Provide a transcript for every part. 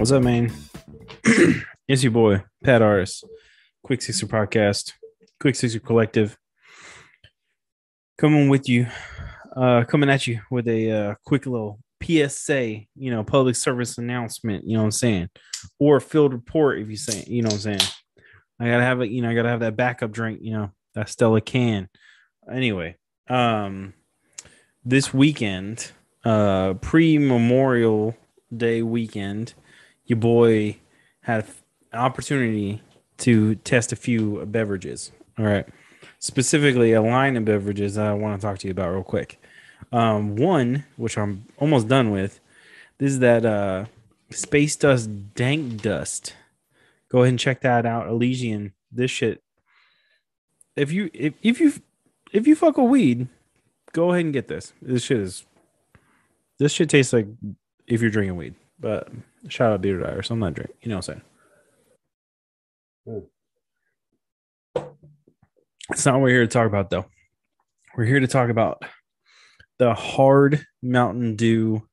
What's up, man? it's your boy, Pat Artist, Quick Sixer Podcast, Quick Sixer Collective. Coming with you, uh, coming at you with a uh, quick little PSA, you know, public service announcement, you know what I'm saying? Or field report, if you say, you know what I'm saying? I gotta have it, you know, I gotta have that backup drink, you know, that Stella can. Anyway, um, this weekend, uh, pre Memorial Day weekend, your boy had an opportunity to test a few beverages. All right. Specifically, a line of beverages I want to talk to you about real quick. Um, one, which I'm almost done with, this is that uh, Space Dust Dank Dust. Go ahead and check that out. Elysian. This shit. If you if, if you if you fuck a weed, go ahead and get this. This shit is this shit tastes like if you're drinking weed. But shout out beer so I'm not drinking. You know what I'm saying? Hmm. It's not what we're here to talk about though. We're here to talk about the hard Mountain Dew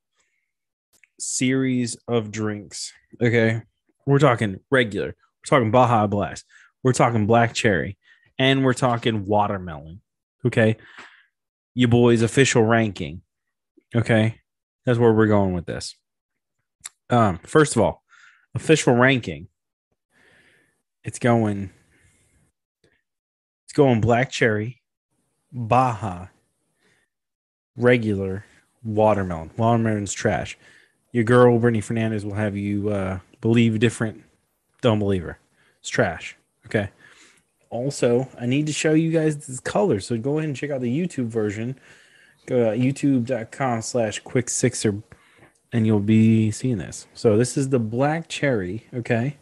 series of drinks. Okay. We're talking regular. We're talking Baja Blast. We're talking black cherry. And we're talking watermelon. Okay. You boys' official ranking. Okay. That's where we're going with this. Um, first of all, official ranking. It's going. It's going black cherry, Baja, regular, watermelon. Watermelon's trash. Your girl Brittany Fernandez will have you uh, believe different. Don't believe her. It's trash. Okay. Also, I need to show you guys this color. So go ahead and check out the YouTube version. Go to youtube.com slash quick sixer and you'll be seeing this. So this is the black cherry. Okay.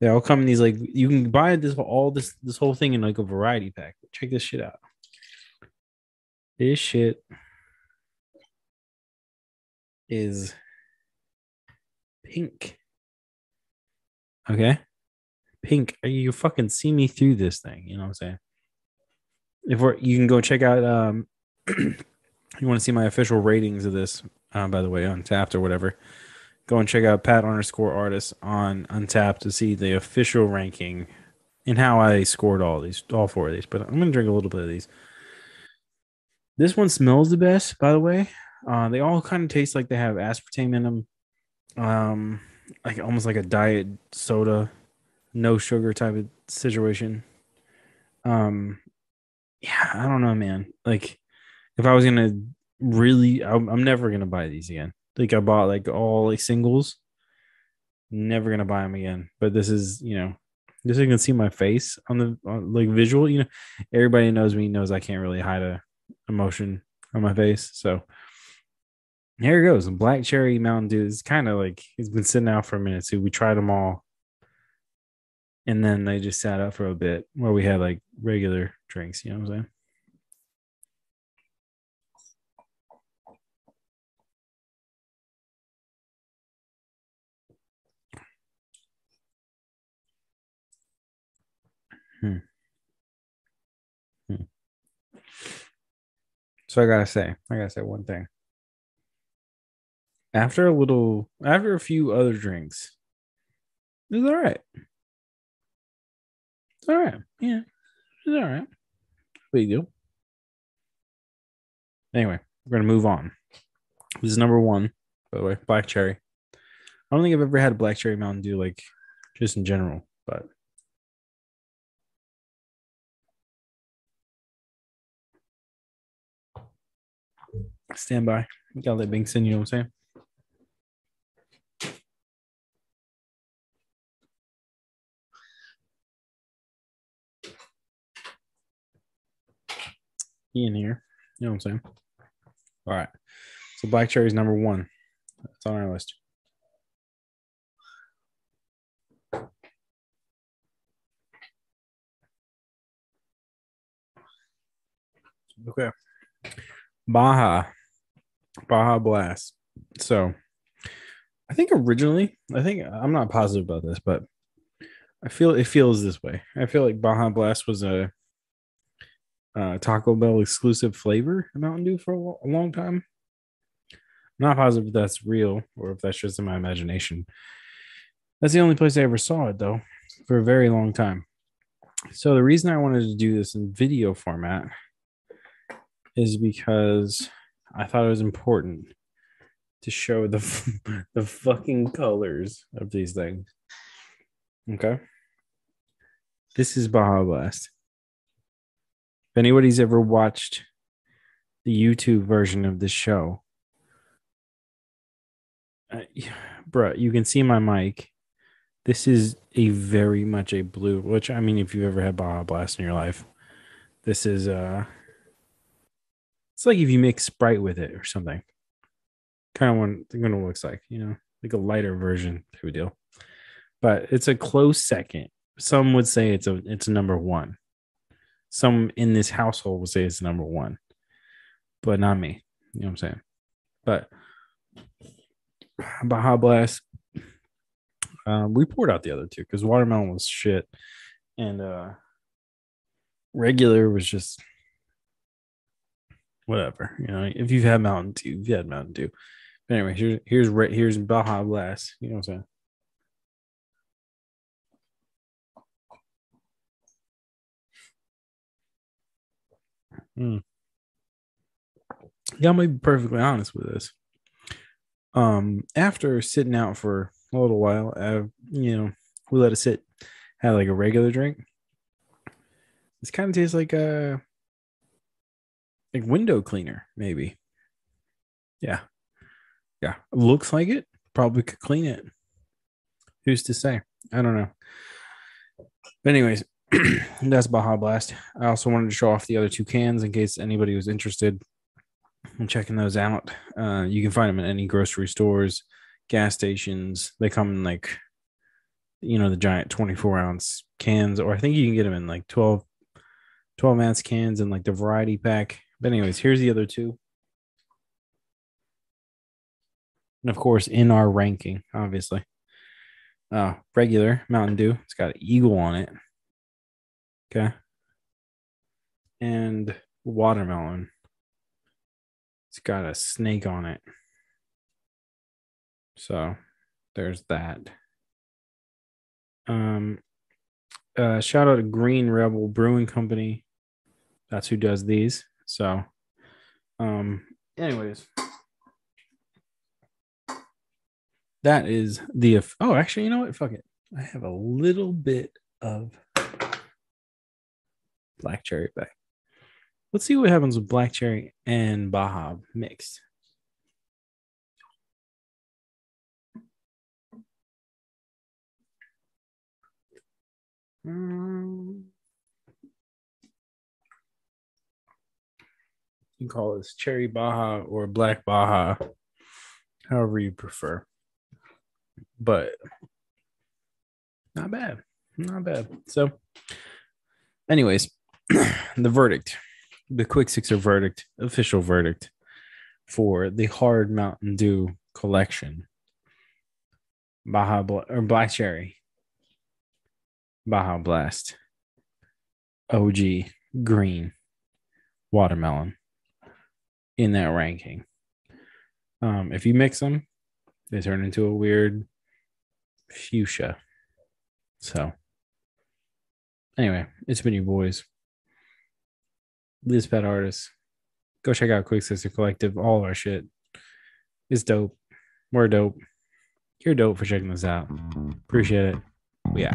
They all come in these like you can buy this all this this whole thing in like a variety pack. Check this shit out. This shit is pink. Okay. Pink. Are you fucking see me through this thing. You know what I'm saying? If we're you can go check out um you want to see my official ratings of this, uh, by the way, Untappd or whatever, go and check out Pat underscore artist on Untappd to see the official ranking and how I scored all these, all four of these. But I'm gonna drink a little bit of these. This one smells the best, by the way. Uh, they all kind of taste like they have aspartame in them, um, like almost like a diet soda, no sugar type of situation. Um, yeah, I don't know, man. Like, if I was gonna really, I'm, I'm never gonna buy these again. Like, I bought like all like singles. Never gonna buy them again. But this is, you know, just you can see my face on the on, like visual. You know, everybody knows me knows I can't really hide a emotion on my face. So here it goes. Black cherry Mountain Dew is kind of like it's been sitting out for a minute too. We tried them all, and then they just sat out for a bit where we had like regular drinks. You know what I'm saying? Hmm. Hmm. So I gotta say, I gotta say one thing. After a little, after a few other drinks, it's all right. It's all right. Yeah, it's all right. Big deal. Anyway, we're gonna move on. This is number one, by the way, black cherry. I don't think I've ever had a black cherry Mountain Dew, like just in general, but stand by. You gotta let Binks in, you know what I'm saying? He in here. You know what I'm saying? All right. So black cherry is number one. That's on our list. Okay. Baja. Baja Blast. So I think originally, I think I'm not positive about this, but I feel it feels this way. I feel like Baja Blast was a Taco Bell exclusive flavor Mountain Dew for a, a long time. I'm not positive if that's real or if that's just in my imagination. That's the only place I ever saw it though, for a very long time. So the reason I wanted to do this in video format is because I thought it was important to show the the fucking colors of these things. Okay. This is Baja Blast. If anybody's ever watched the YouTube version of this show, uh, bruh, you can see my mic. This is a very much a blue, which I mean, if you've ever had Baja Blast in your life, this is uh it's like if you make Sprite with it or something. Kind of what, it looks like, you know, like a lighter version type of deal. But it's a close second. Some would say it's a it's a number one. Some in this household would say it's number one, but not me. You know what I'm saying? But Baja Blast, um, we poured out the other two because watermelon was shit, and uh, regular was just whatever. You know, if you've had Mountain Dew, you've had Mountain Dew. But anyway, here's here's here's Baja Blast. You know what I'm saying? Hmm. Yeah, I'm gonna be perfectly honest with this. Um, after sitting out for a little while, uh, you know, we let it sit, had like a regular drink. This kind of tastes like a like window cleaner, maybe. Yeah. Yeah. Looks like it. Probably could clean it. Who's to say? I don't know. But anyways, that's Baja Blast. I also wanted to show off the other two cans in case anybody was interested in checking those out. Uh, you can find them in any grocery stores, gas stations. They come in like, you know, the giant 24 ounce cans, or I think you can get them in like 12, 12 ounce cans and like the variety pack. But, anyways, here's the other two. And of course, in our ranking, obviously. Uh, regular Mountain Dew. It's got an eagle on it. Okay. And watermelon. It's got a snake on it. So there's that. Um uh shout out to Green Rebel Brewing Company. That's who does these. So um anyways. That is the oh actually you know what? Fuck it. I have a little bit of black cherry back. Let's see what happens with black cherry and Baja mixed. Um, can call this cherry Baja or black Baja, however you prefer. But not bad. Not bad. So, anyways, the verdict, the quick sixer verdict, official verdict for the hard Mountain Dew collection. Baja Bla- or Black Cherry, Baja Blast, OG Green, Watermelon in that ranking. Um, if you mix them, they turn into a weird fuchsia. So, anyway, it's been your boys. Liz Pat Artists. Go check out Quick Sixer Collective. All our shit is dope. We're dope. You're dope for checking this out. Appreciate it. We.